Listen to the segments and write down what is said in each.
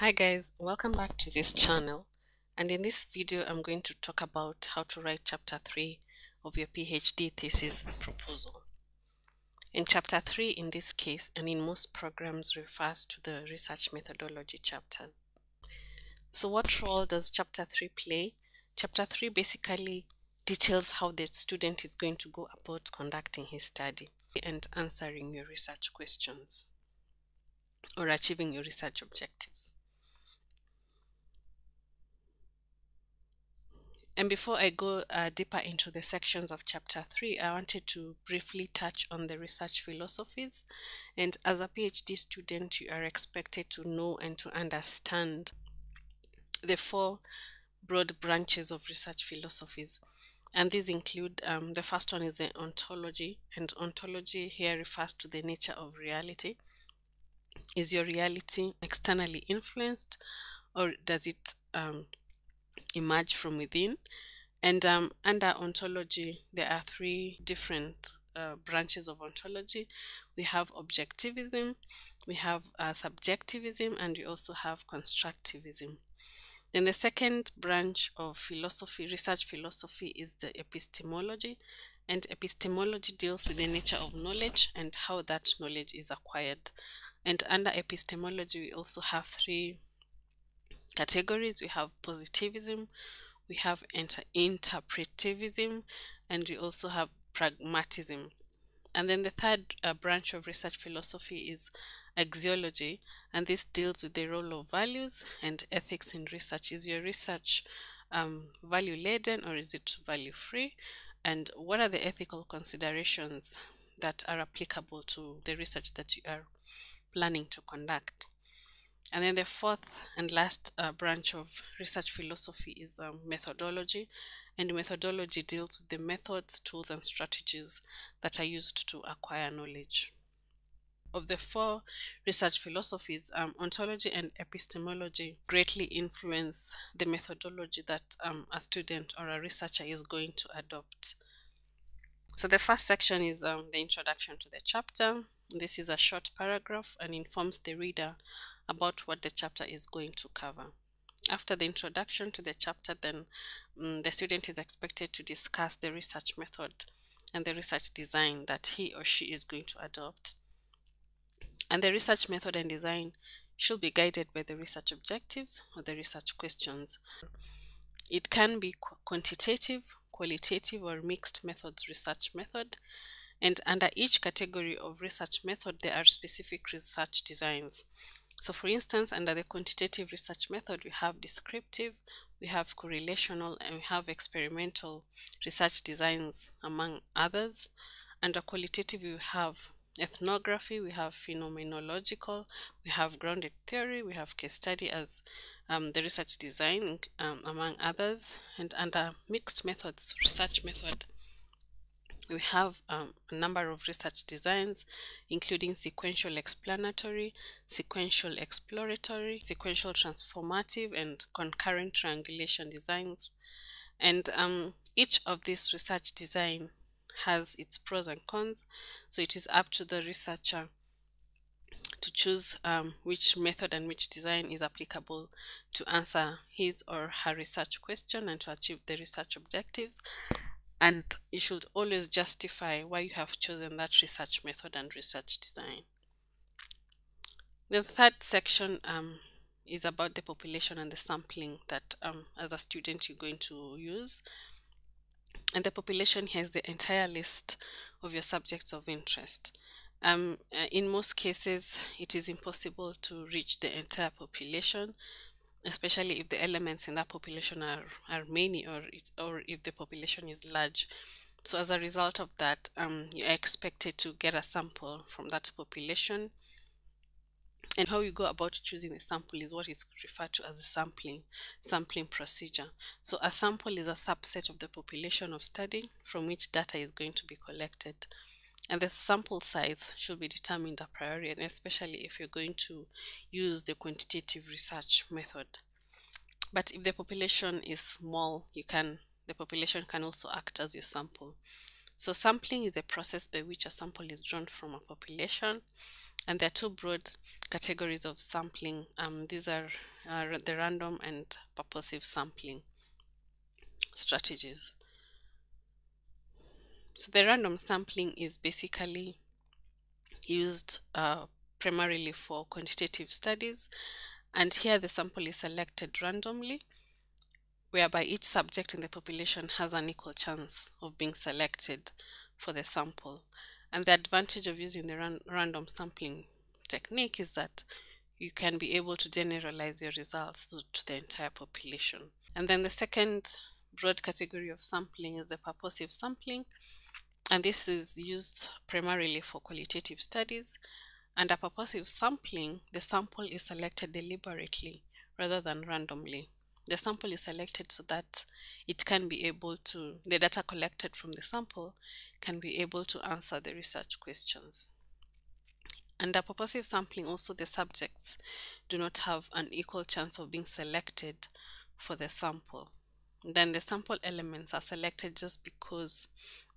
Hi guys, welcome back to this channel and in this video I'm going to talk about how to write chapter 3 of your PhD thesis proposal. In chapter 3 in this case and in most programs refers to the research methodology chapter. So what role does chapter 3 play? Chapter 3 basically details how the student is going to go about conducting his study and answering your research questions or achieving your research objectives. And before I go uh, deeper into the sections of chapter 3, I wanted to briefly touch on the research philosophies. And as a PhD student, you are expected to know and to understand the four broad branches of research philosophies. And these include um, the first one is the ontology, and ontology here refers to the nature of reality. Is your reality externally influenced, or does it um, emerge from within. And um, under ontology, there are three different uh, branches of ontology. We have objectivism, we have uh, subjectivism, and we also have constructivism. Then the second branch of philosophy, research philosophy, is the epistemology. And epistemology deals with the nature of knowledge and how that knowledge is acquired. And under epistemology, we also have three categories. We have positivism we have inter interpretivism and we also have pragmatism. And then the third uh, branch of research philosophy is axiology and this deals with the role of values and ethics in research. Is your research um, value laden or is it value free and what are the ethical considerations that are applicable to the research that you are planning to conduct and then the fourth and last uh, branch of research philosophy is um, methodology. And methodology deals with the methods, tools, and strategies that are used to acquire knowledge. Of the four research philosophies, um, ontology and epistemology greatly influence the methodology that um, a student or a researcher is going to adopt. So the first section is um, the introduction to the chapter. This is a short paragraph and informs the reader about what the chapter is going to cover. After the introduction to the chapter, then um, the student is expected to discuss the research method and the research design that he or she is going to adopt. And the research method and design should be guided by the research objectives or the research questions. It can be quantitative, qualitative, or mixed methods research method. And under each category of research method, there are specific research designs. So for instance, under the quantitative research method, we have descriptive, we have correlational, and we have experimental research designs, among others. Under qualitative, we have ethnography, we have phenomenological, we have grounded theory, we have case study as um, the research design, um, among others. And under mixed methods, research method, we have um, a number of research designs, including sequential explanatory, sequential exploratory, sequential transformative, and concurrent triangulation designs. And um, each of these research design has its pros and cons, so it is up to the researcher to choose um, which method and which design is applicable to answer his or her research question and to achieve the research objectives and you should always justify why you have chosen that research method and research design. The third section um, is about the population and the sampling that um, as a student you're going to use. And the population is the entire list of your subjects of interest. Um, uh, in most cases, it is impossible to reach the entire population especially if the elements in that population are, are many or, or if the population is large. So as a result of that, um, you are expected to get a sample from that population. And how you go about choosing a sample is what is referred to as a sampling, sampling procedure. So a sample is a subset of the population of study from which data is going to be collected and the sample size should be determined a priori and especially if you're going to use the quantitative research method but if the population is small you can the population can also act as your sample so sampling is a process by which a sample is drawn from a population And there are two broad categories of sampling. Um, these are uh, the random and purposive sampling strategies. So the random sampling is basically used uh, primarily for quantitative studies and here the sample is selected randomly whereby each subject in the population has an equal chance of being selected for the sample. And the advantage of using the ran random sampling technique is that you can be able to generalize your results to, to, the entire population. And then the second broad category of sampling is the purposive sampling. And this is used primarily for qualitative studies. Under purposive sampling, the sample is selected deliberately rather than randomly the sample is selected so that it can be able to, the data collected from the sample can be able to answer the research questions. Under purposive sampling, also the subjects do not have an equal chance of being selected for the sample. Then the sample elements are selected just because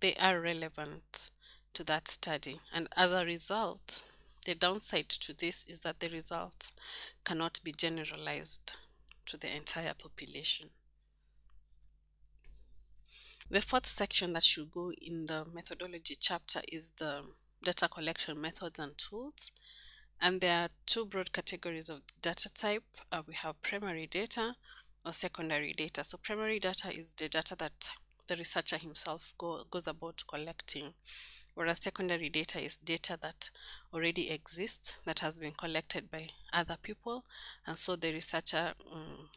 they are relevant to that study. And as a result, the downside to this is that the results cannot be generalized to the entire population. The fourth section that should go in the methodology chapter is the data collection methods and tools. And there are two broad categories of data type. Uh, we have primary data or secondary data. So primary data is the data that the researcher himself go, goes about collecting, whereas secondary data is data that already exists, that has been collected by other people, and so the researcher um,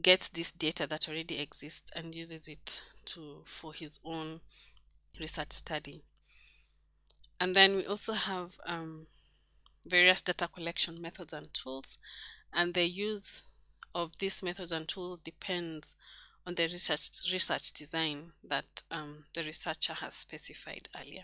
gets this data that already exists and uses it to for his own research study. And then we also have um, various data collection methods and tools, and the use of these methods and tools depends on the research, research design that um, the researcher has specified earlier.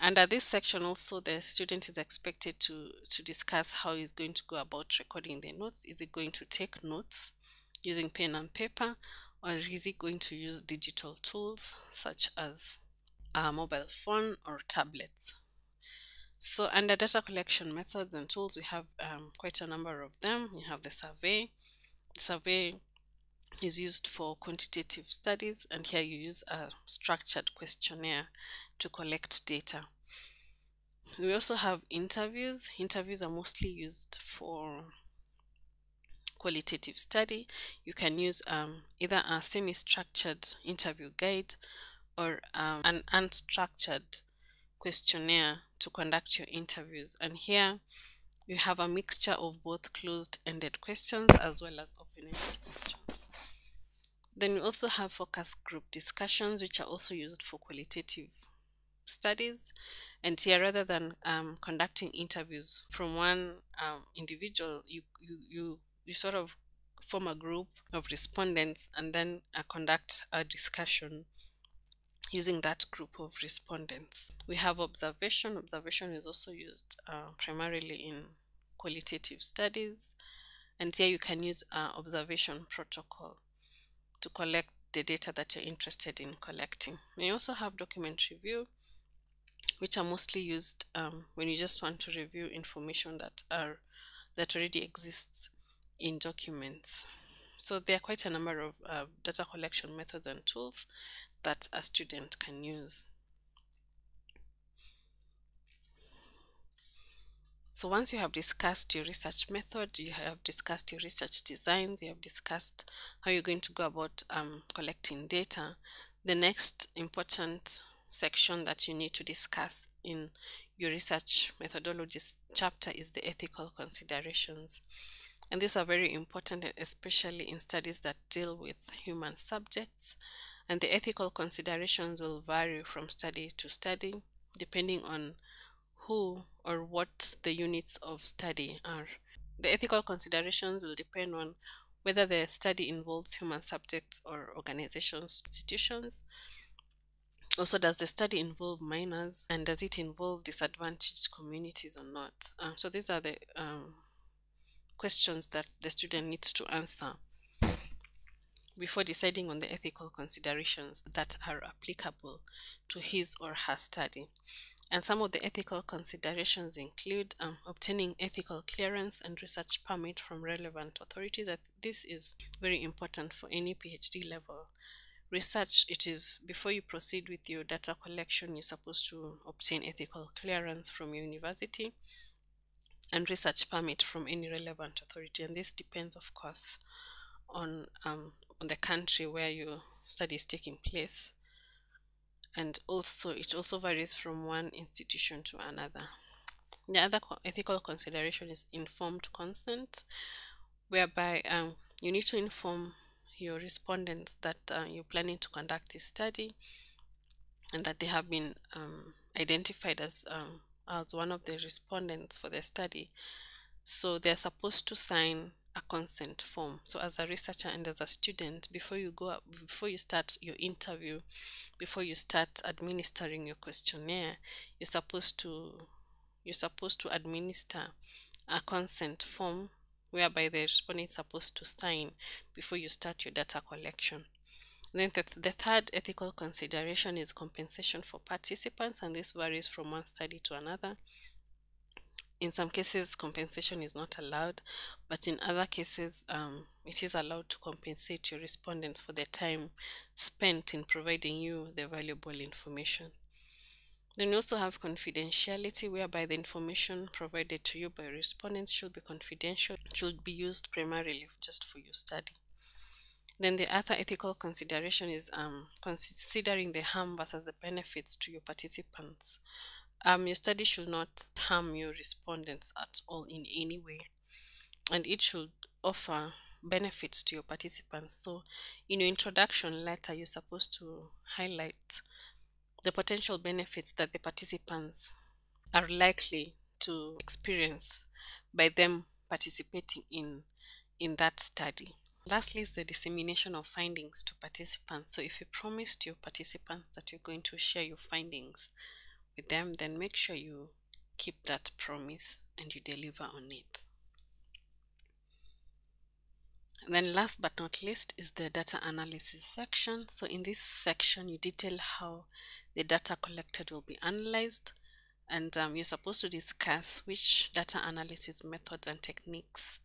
Under this section also the student is expected to, to discuss how he's going to go about recording the notes. Is he going to take notes using pen and paper or is he going to use digital tools such as a mobile phone or tablets? So under data collection methods and tools, we have um, quite a number of them. We have the survey. The survey is used for quantitative studies and here you use a structured questionnaire to collect data. We also have interviews. Interviews are mostly used for qualitative study. You can use um, either a semi-structured interview guide or um, an unstructured questionnaire to conduct your interviews. And here you have a mixture of both closed-ended questions as well as open-ended questions. Then we also have focus group discussions, which are also used for qualitative studies. And here, rather than um, conducting interviews from one um, individual, you, you, you, you sort of form a group of respondents and then uh, conduct a discussion using that group of respondents. We have observation. Observation is also used uh, primarily in qualitative studies. And here you can use uh, observation protocol to collect the data that you're interested in collecting. you also have document review, which are mostly used um, when you just want to review information that are that already exists in documents. So there are quite a number of uh, data collection methods and tools that a student can use. So once you have discussed your research method, you have discussed your research designs, you have discussed how you're going to go about um, collecting data, the next important section that you need to discuss in your research methodologies chapter is the ethical considerations. And these are very important, especially in studies that deal with human subjects. And the ethical considerations will vary from study to study, depending on who or what the units of study are. The ethical considerations will depend on whether the study involves human subjects or organizations, institutions. Also, does the study involve minors and does it involve disadvantaged communities or not? Um, so these are the um, questions that the student needs to answer before deciding on the ethical considerations that are applicable to his or her study. And some of the ethical considerations include um, obtaining ethical clearance and research permit from relevant authorities. This is very important for any PhD level research. It is before you proceed with your data collection, you're supposed to obtain ethical clearance from your university and research permit from any relevant authority. And this depends, of course, on um, on the country where your study is taking place and also it also varies from one institution to another. The other ethical consideration is informed consent, whereby um, you need to inform your respondents that uh, you're planning to conduct this study and that they have been um, identified as um, as one of the respondents for the study. So they're supposed to sign a consent form. So as a researcher and as a student before you go up before you start your interview before you start administering your questionnaire you're supposed to you're supposed to administer a consent form whereby the respondent is supposed to sign before you start your data collection. Then the, the third ethical consideration is compensation for participants and this varies from one study to another in some cases compensation is not allowed but in other cases um, it is allowed to compensate your respondents for the time spent in providing you the valuable information. Then you also have confidentiality whereby the information provided to you by respondents should be confidential should be used primarily just for your study. Then the other ethical consideration is um, considering the harm versus the benefits to your participants um, your study should not harm your respondents at all in any way, and it should offer benefits to your participants. So, in your introduction letter, you're supposed to highlight the potential benefits that the participants are likely to experience by them participating in in that study. Lastly is the dissemination of findings to participants. So if you promised your participants that you're going to share your findings with them, then make sure you keep that promise and you deliver on it. And then last but not least is the data analysis section. So in this section, you detail how the data collected will be analyzed and um, you're supposed to discuss which data analysis methods and techniques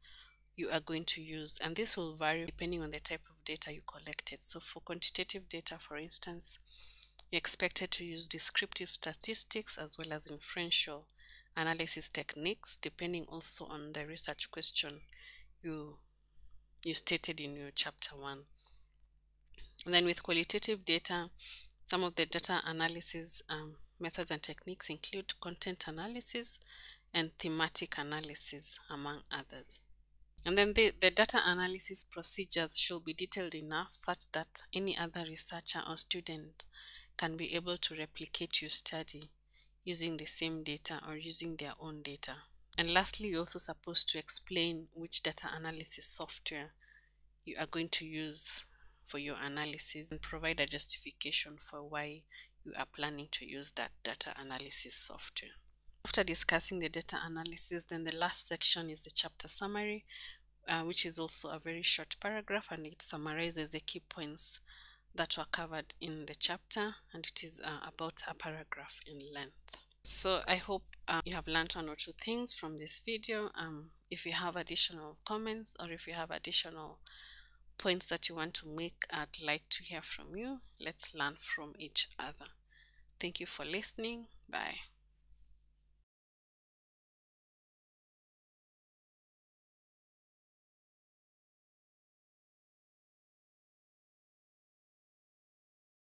you are going to use and this will vary depending on the type of data you collected. So for quantitative data, for instance, you're expected to use descriptive statistics as well as inferential analysis techniques, depending also on the research question you you stated in your chapter one. And then with qualitative data, some of the data analysis um, methods and techniques include content analysis and thematic analysis, among others. And then the, the data analysis procedures should be detailed enough such that any other researcher or student can be able to replicate your study using the same data or using their own data. And lastly, you're also supposed to explain which data analysis software you are going to use for your analysis and provide a justification for why you are planning to use that data analysis software. After discussing the data analysis, then the last section is the chapter summary, uh, which is also a very short paragraph and it summarizes the key points that were covered in the chapter and it is uh, about a paragraph in length. So I hope um, you have learned one or two things from this video. Um, if you have additional comments or if you have additional points that you want to make, I'd like to hear from you. Let's learn from each other. Thank you for listening. Bye.